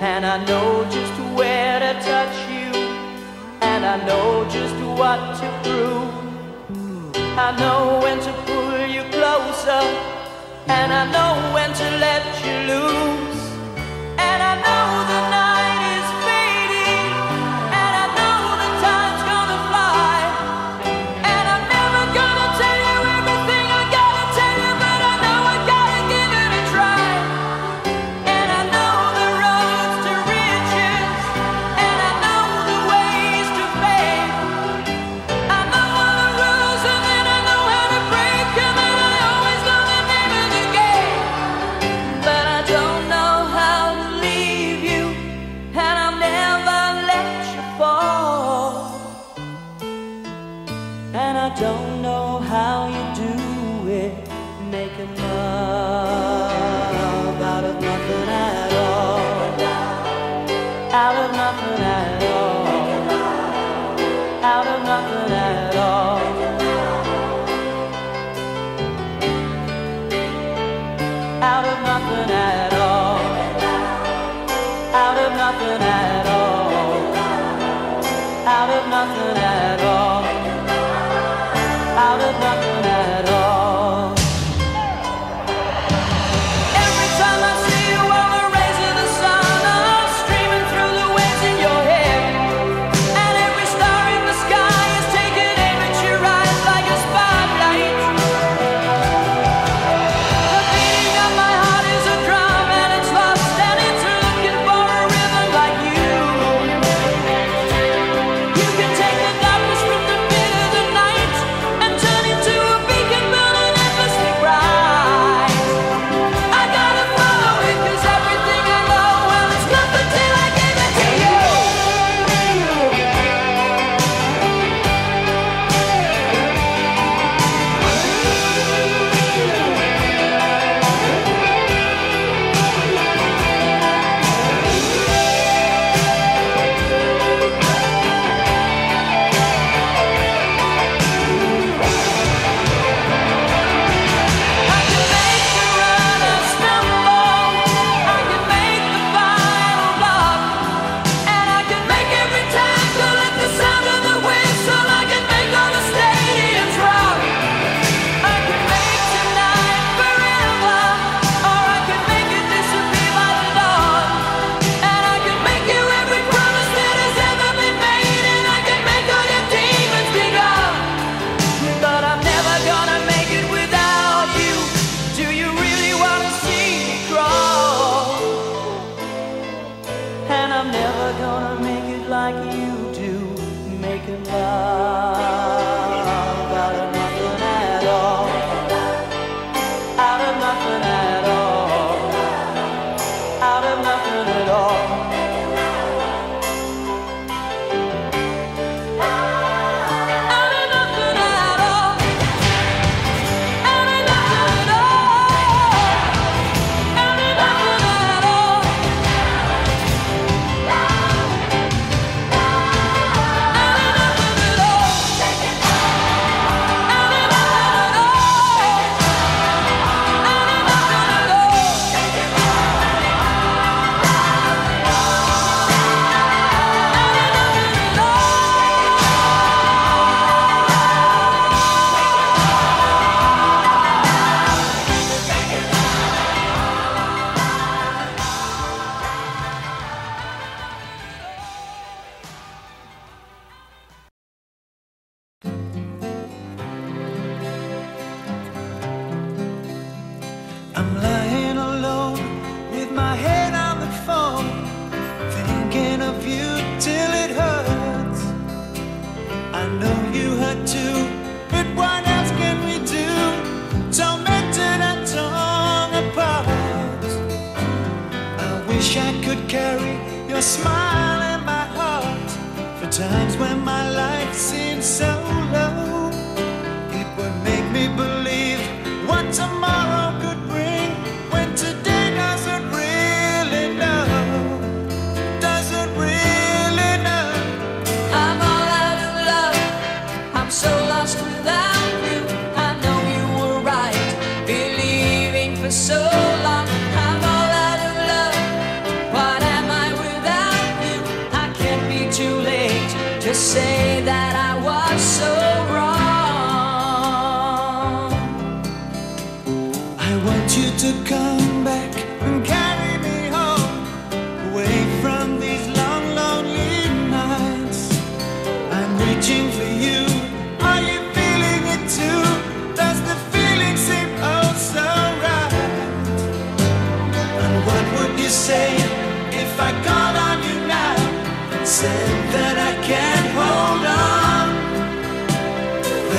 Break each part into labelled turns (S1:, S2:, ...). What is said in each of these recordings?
S1: And I know just where to touch you. And I know just what to prove I know when to pull you closer. And I know when to let you loose. And I know the nothing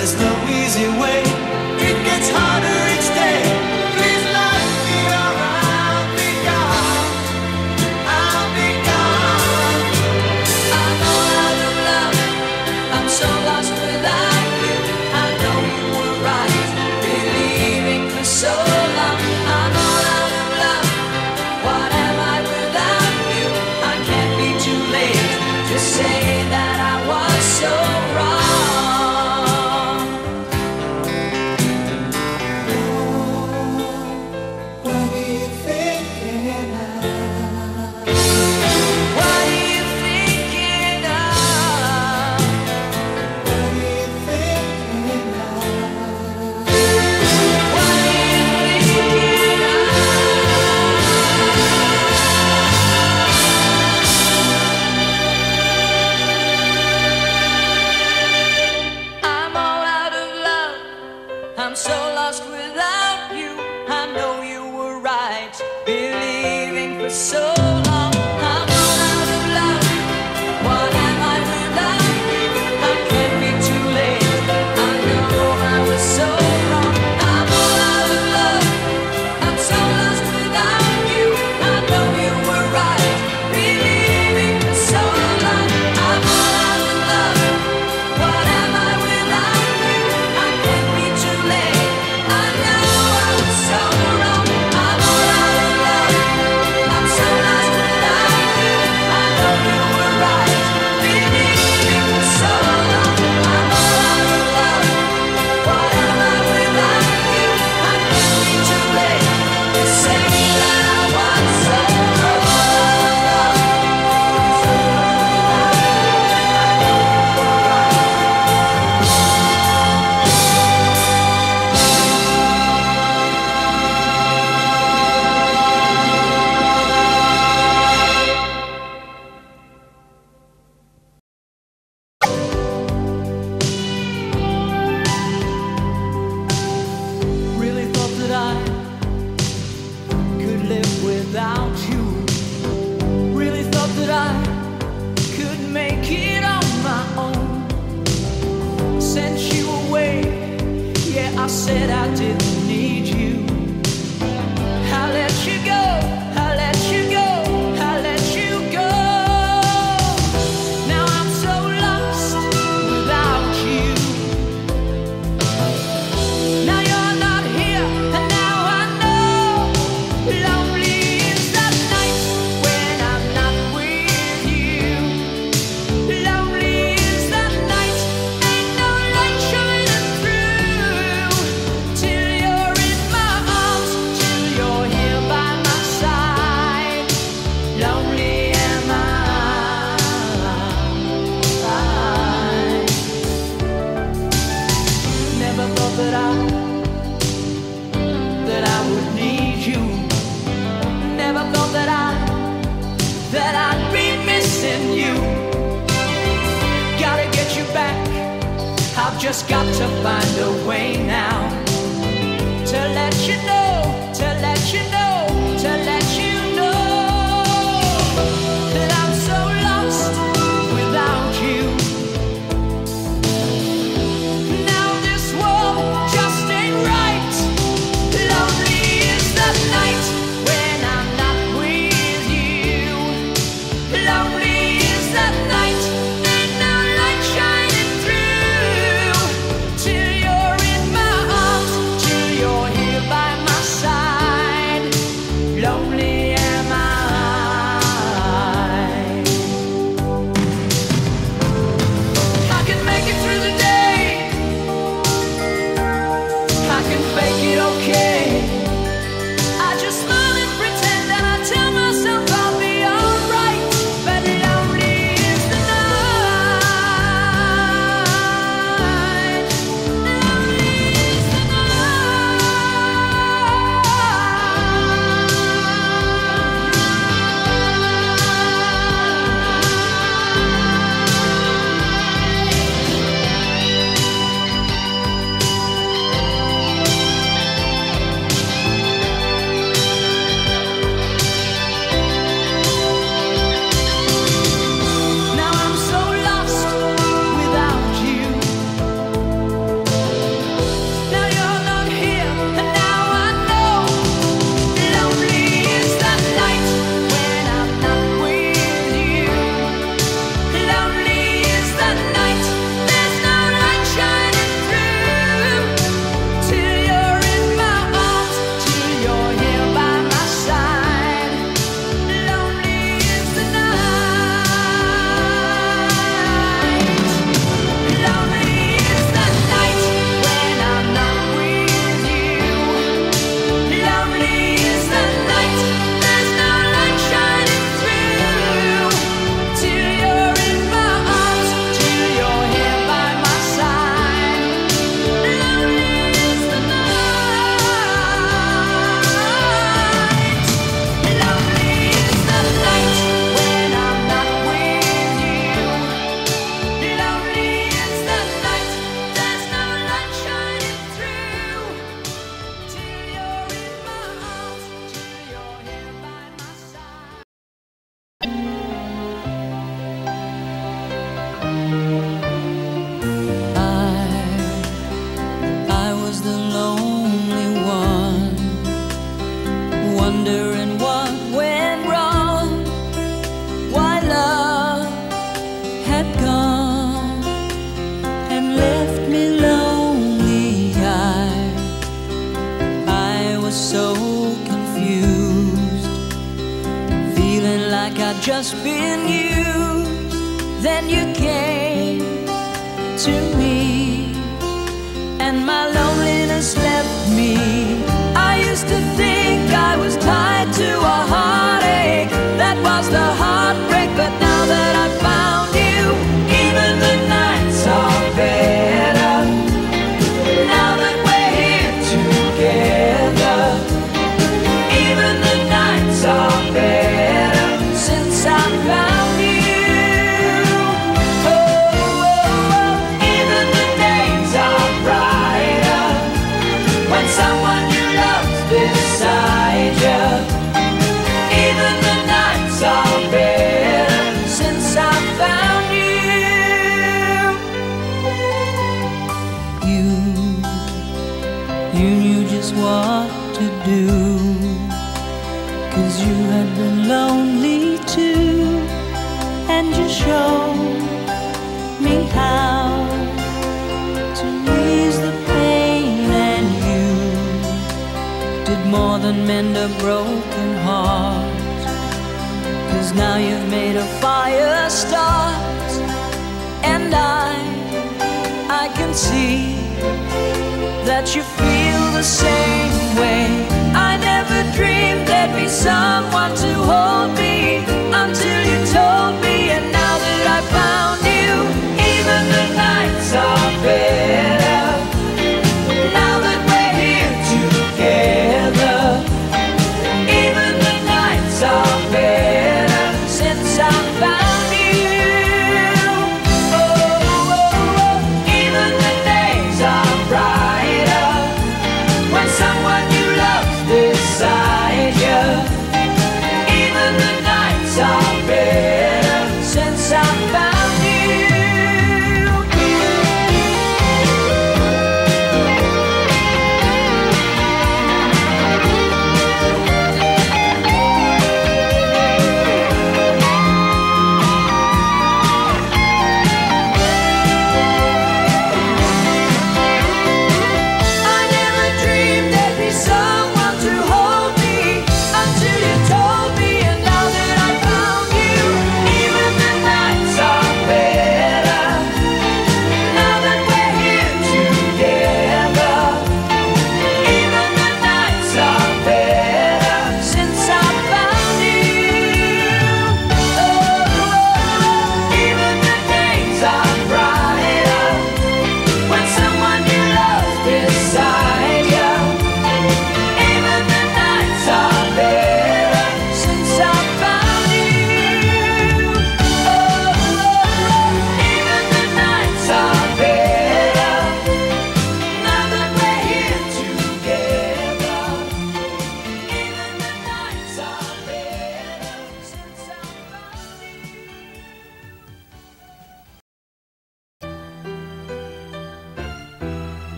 S1: There's no easy way. It gets harder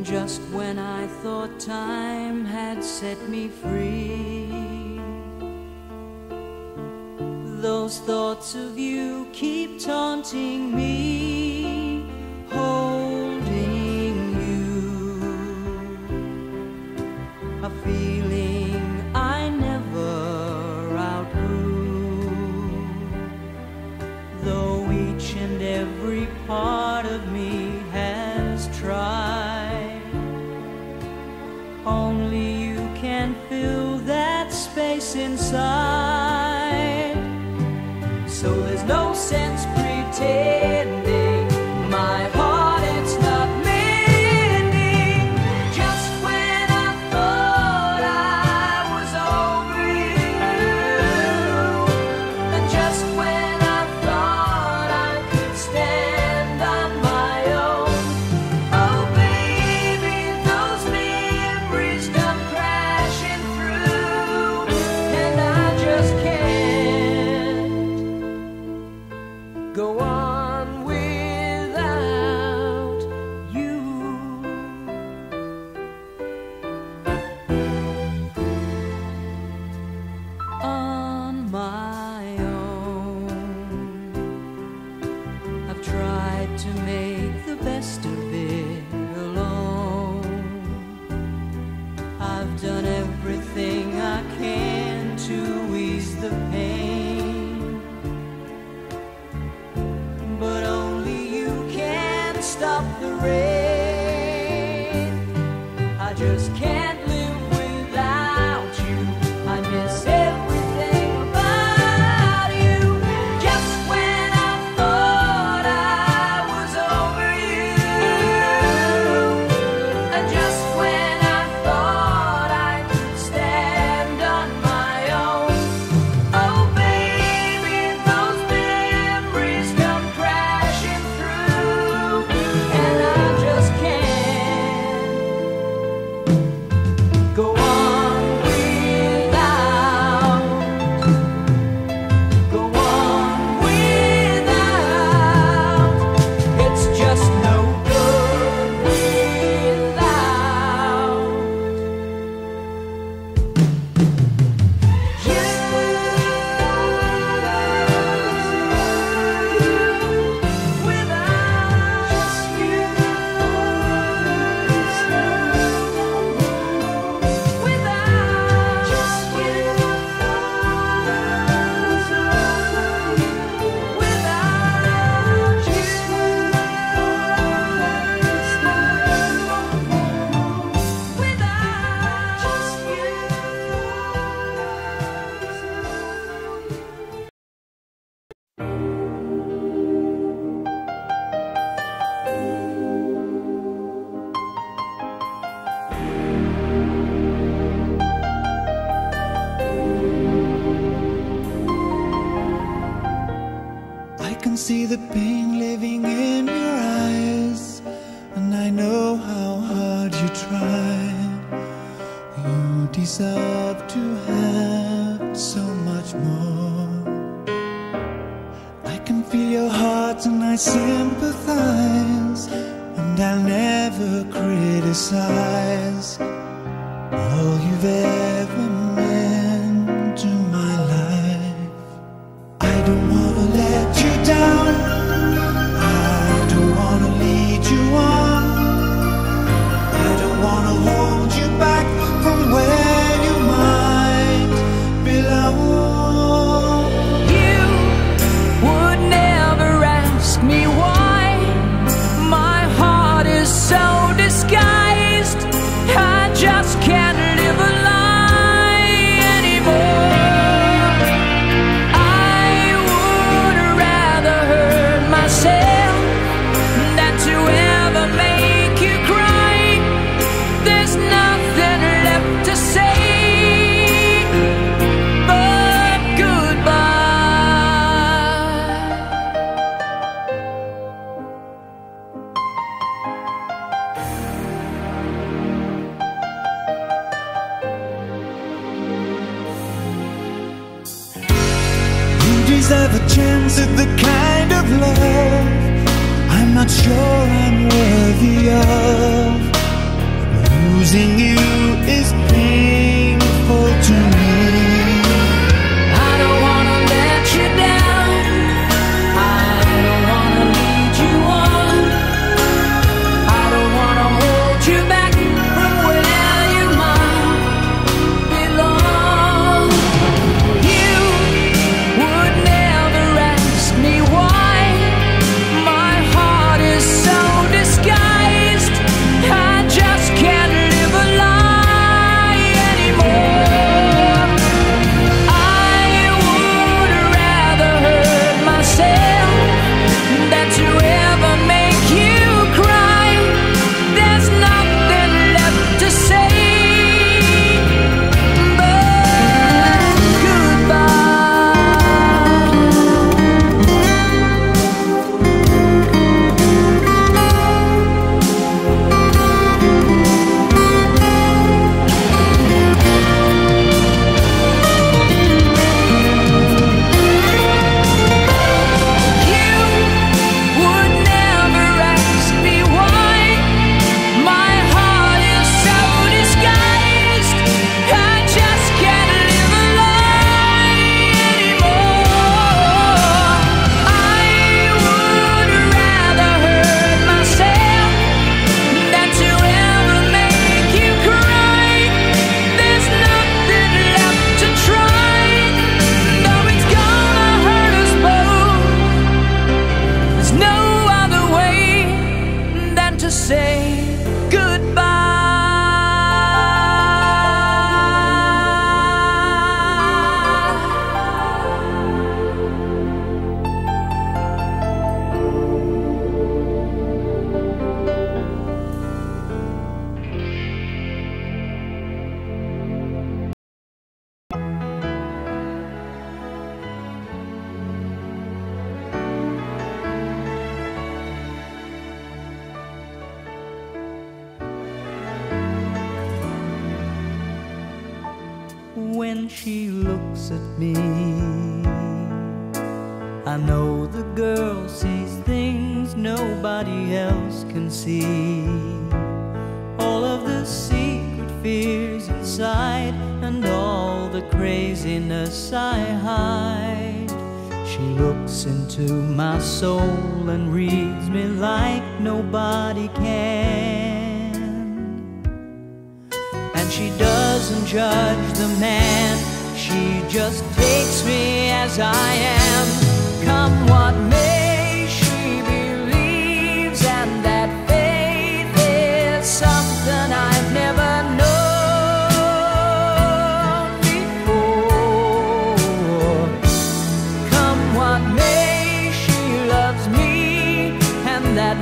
S2: And just when
S1: I thought time had set me free, those thoughts of you keep taunting me.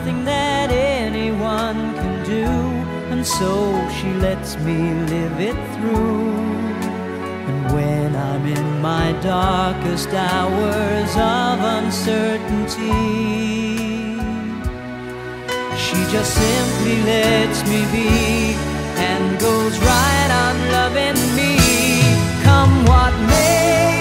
S1: nothing that anyone can do, and so she lets me live it through. And when I'm in my darkest hours of uncertainty, she just simply lets me be and goes right on loving me, come what may.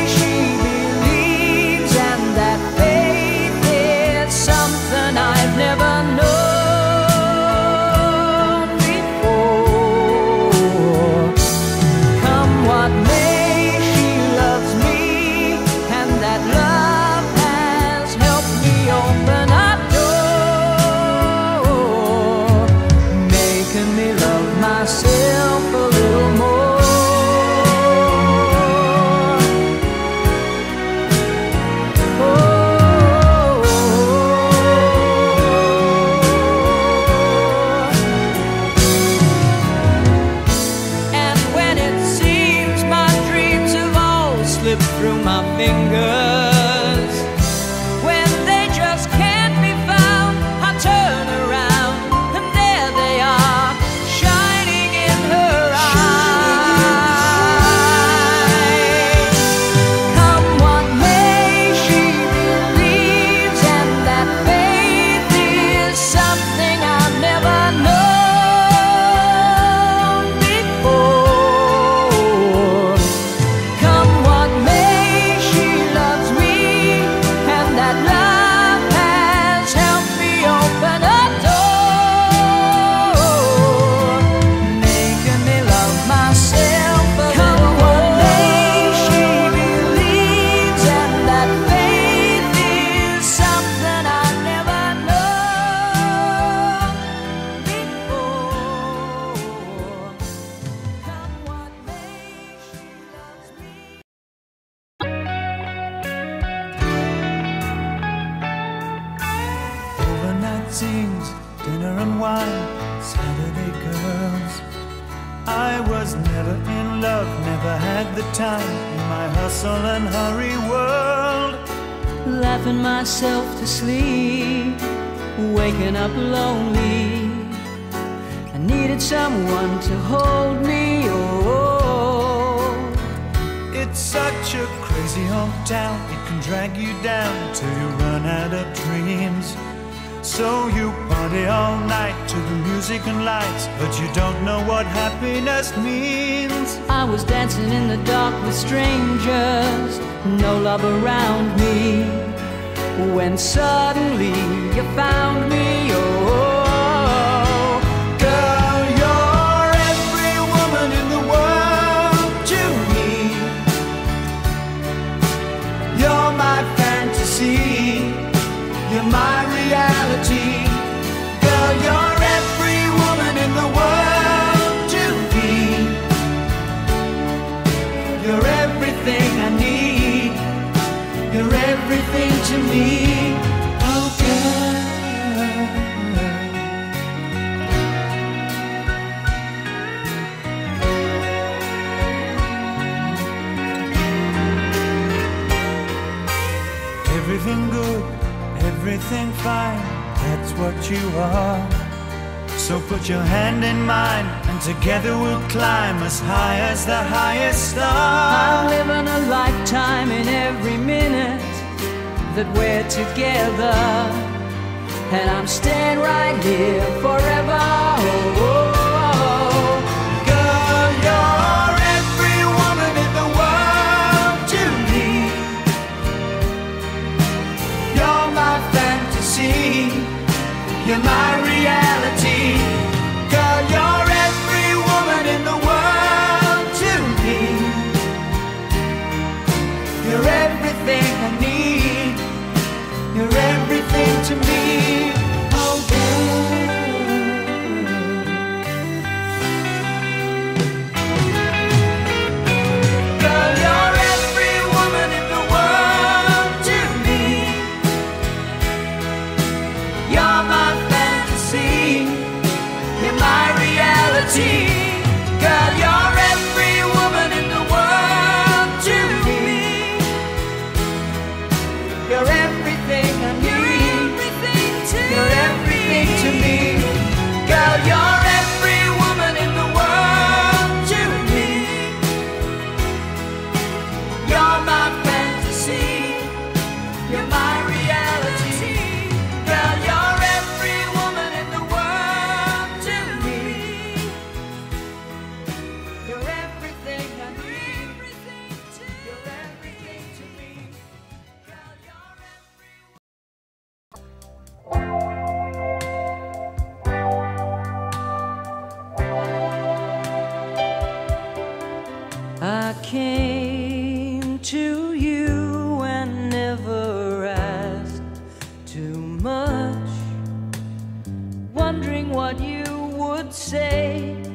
S3: everything fine, that's what you are. So put your hand in mine, and together we'll climb as high as the highest star.
S1: I'm living a lifetime in every minute that we're together, and I'm staying right here forever. Oh, oh. would say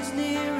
S1: is near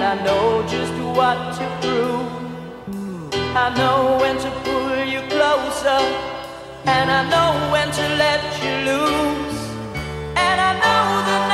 S1: and I know just what to prove. I know when to pull you closer. And I know when to let you loose. And I know that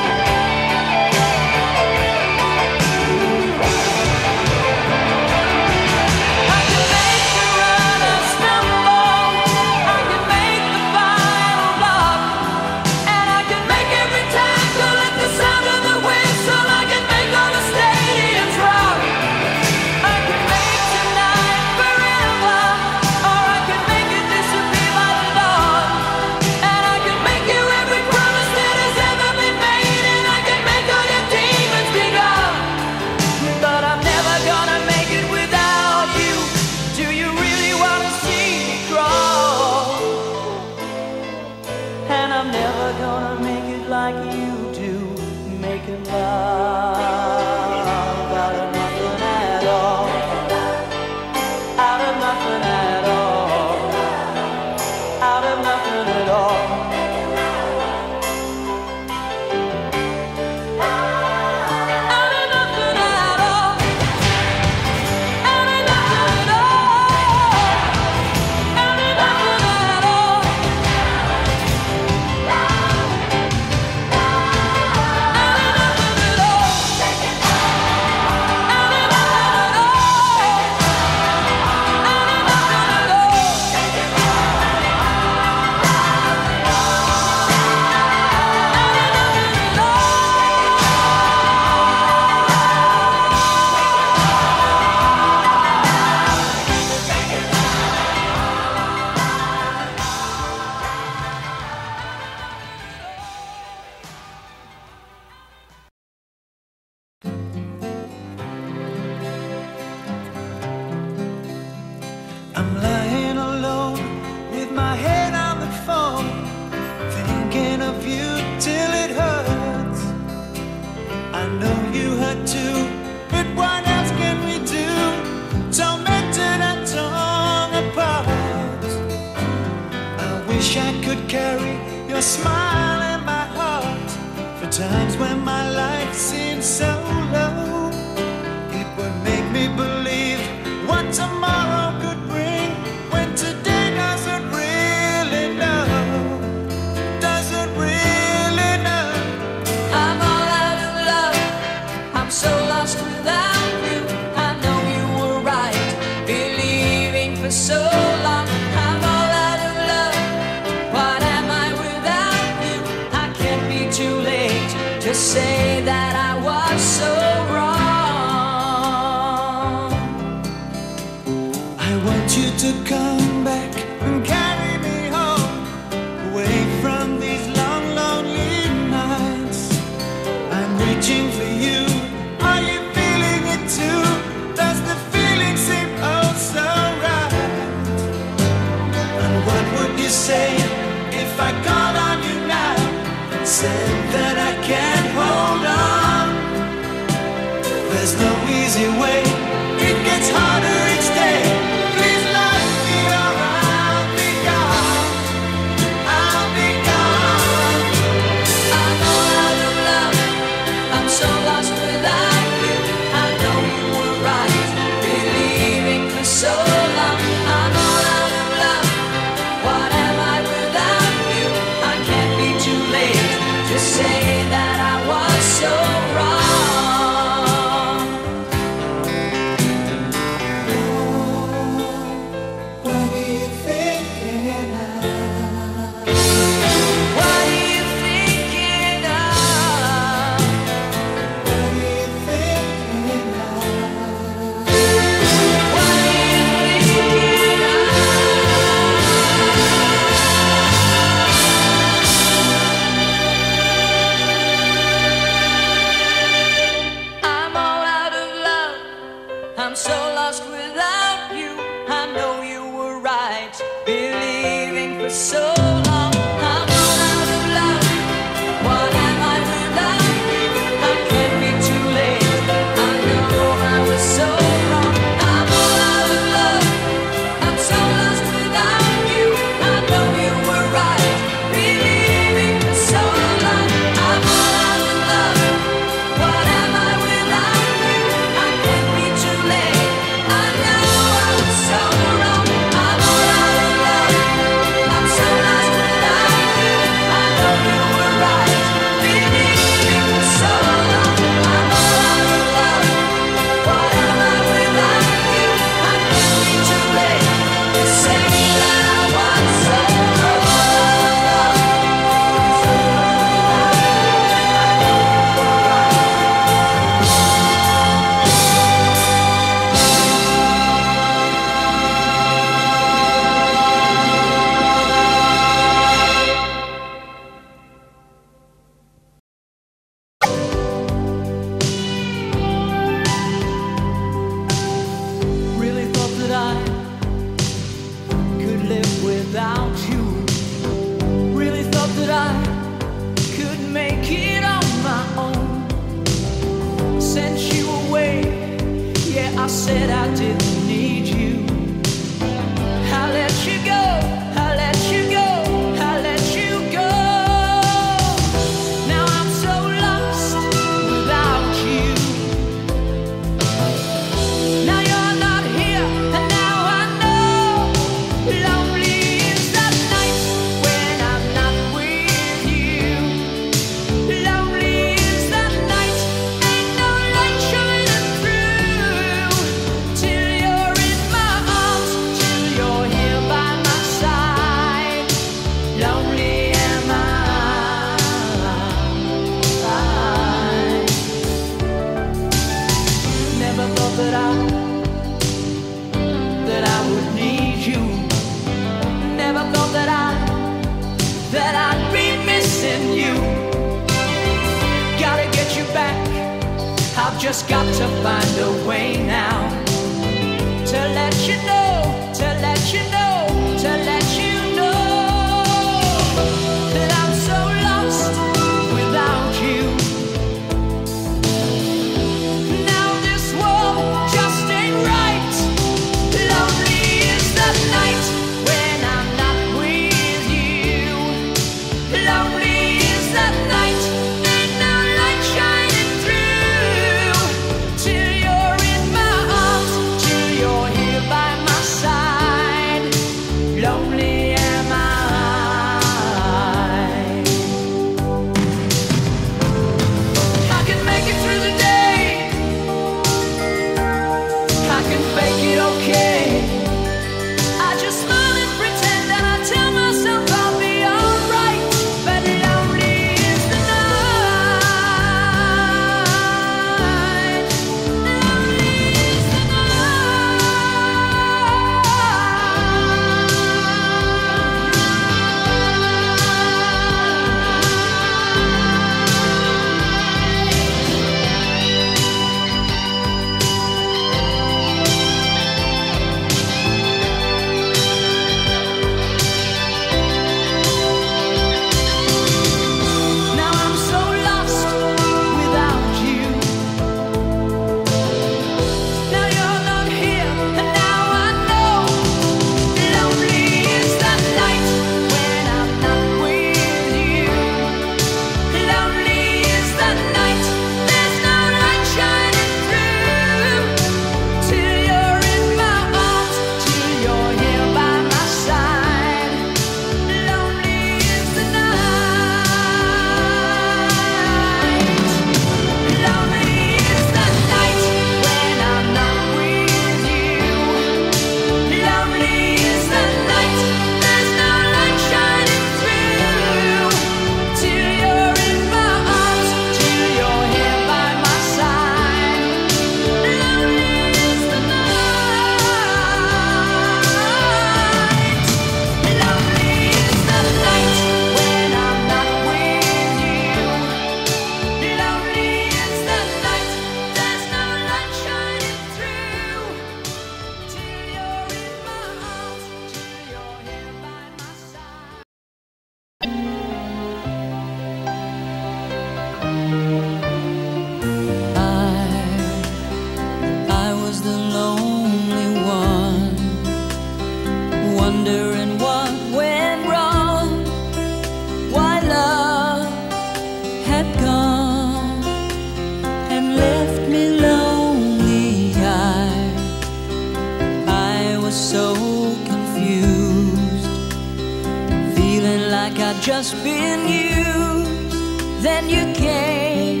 S1: just been used. Then you came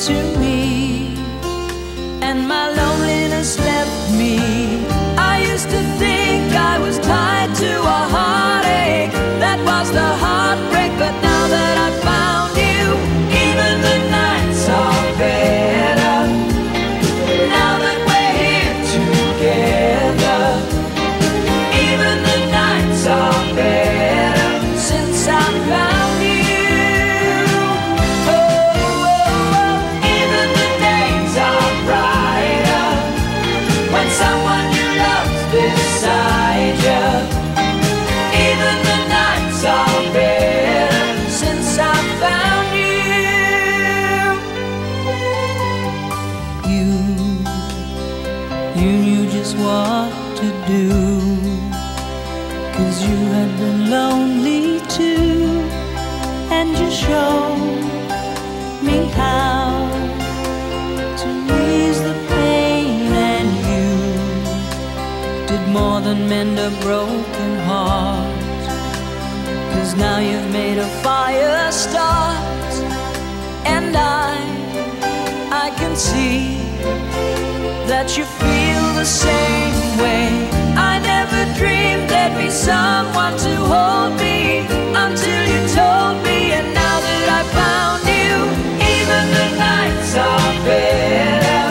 S1: to me, and my loneliness left. see that you feel the same way. I never dreamed there'd be someone to hold me until you told me, and now that I found you, even the nights are better.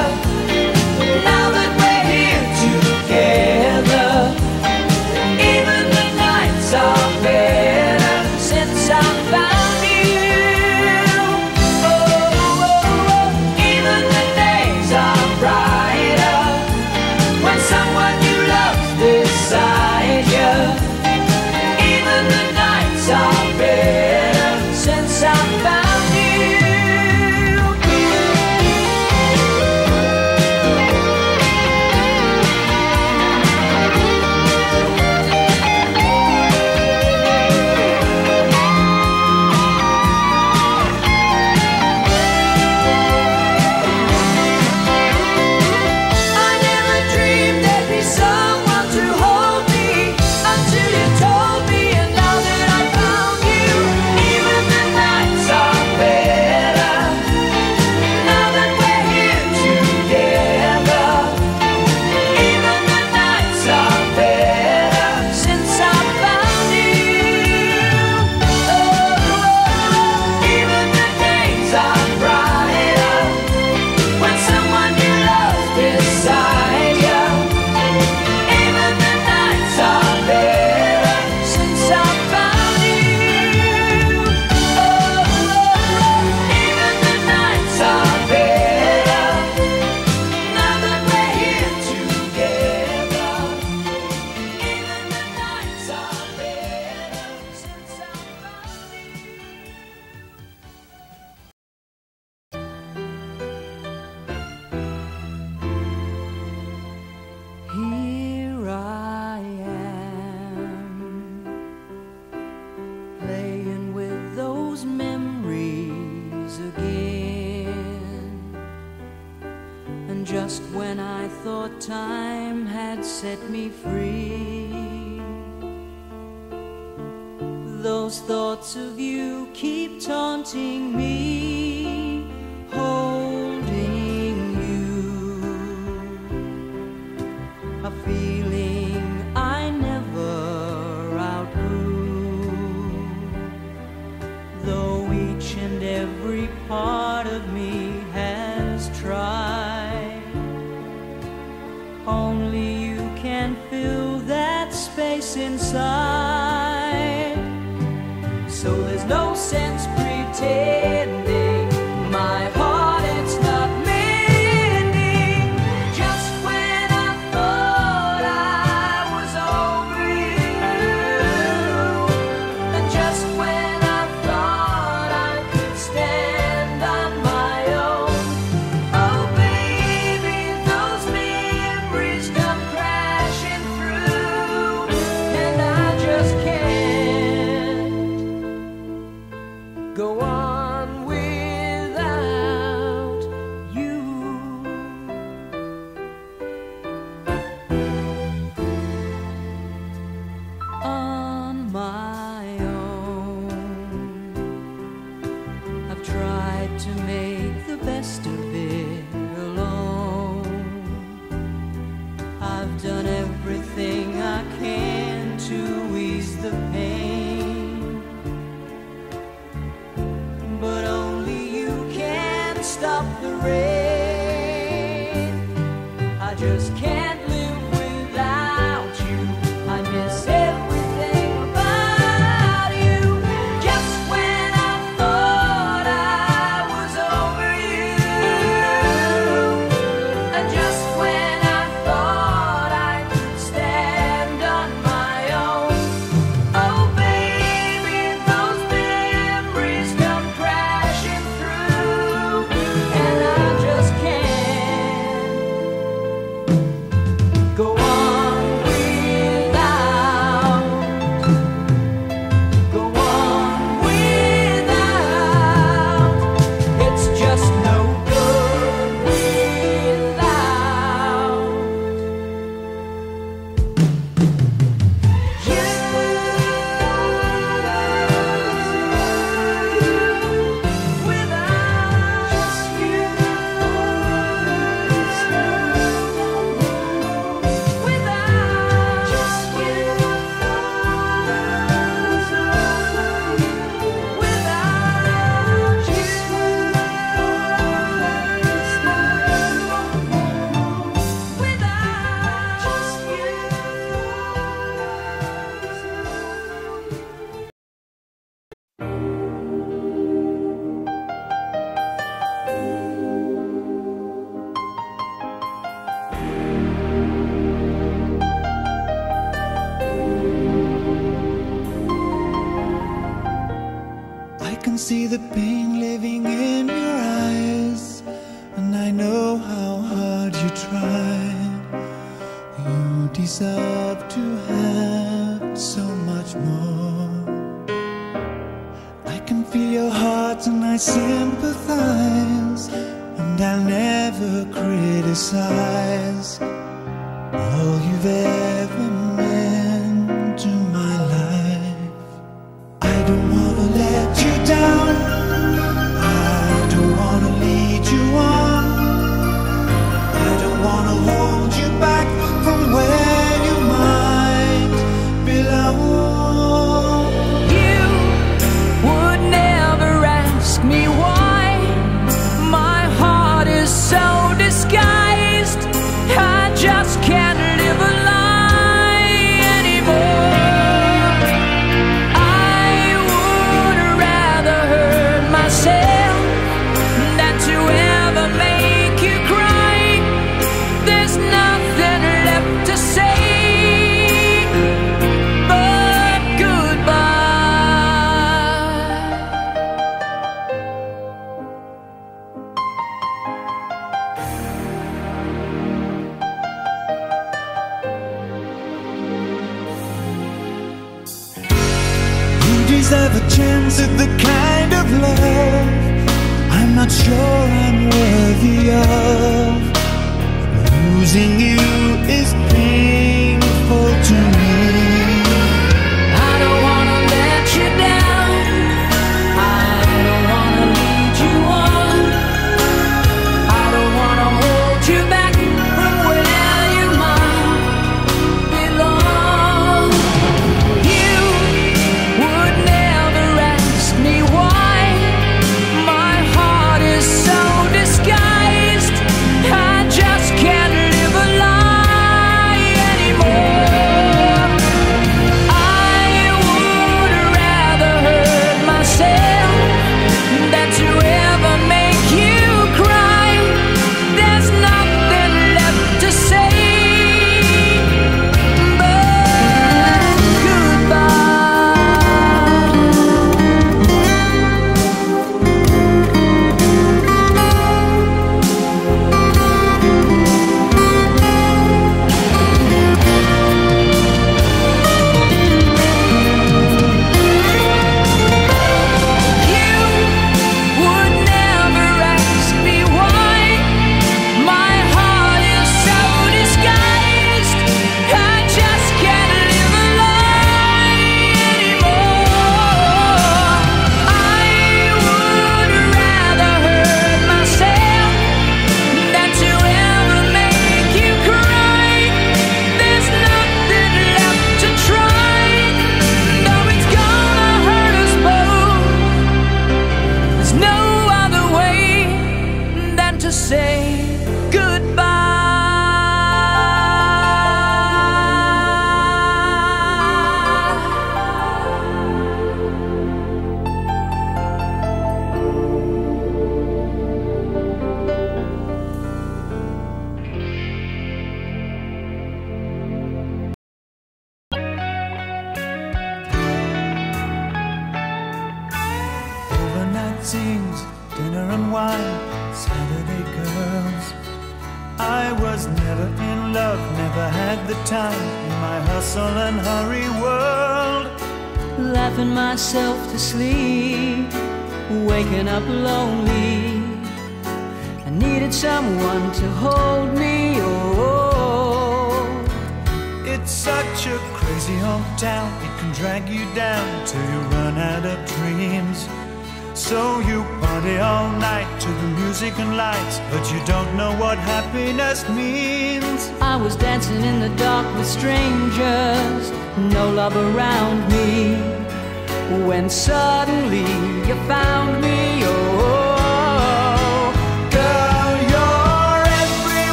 S1: thoughts of you keep taunting me.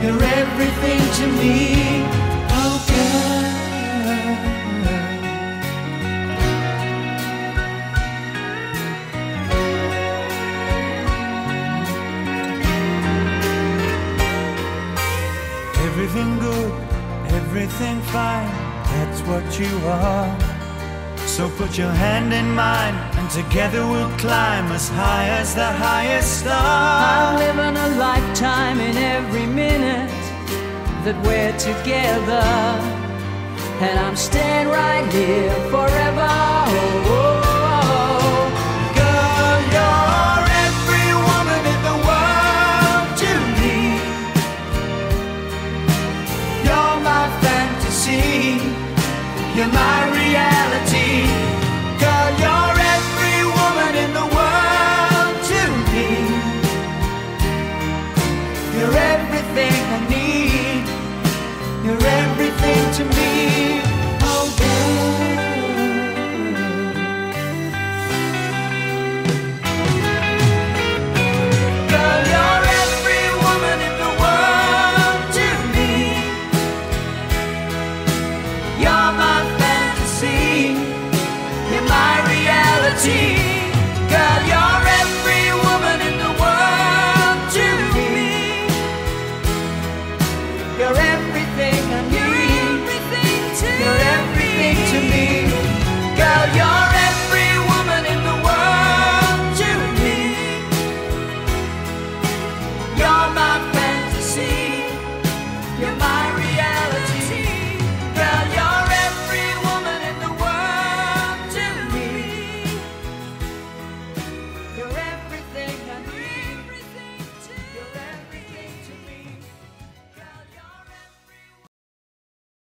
S3: You're everything to me. Oh girl. Everything good, everything fine. That's what you are. So put your hand in mine Together we'll climb as high as the highest star.
S1: I'm living a lifetime in every minute that we're together. And I'm staying right here forever.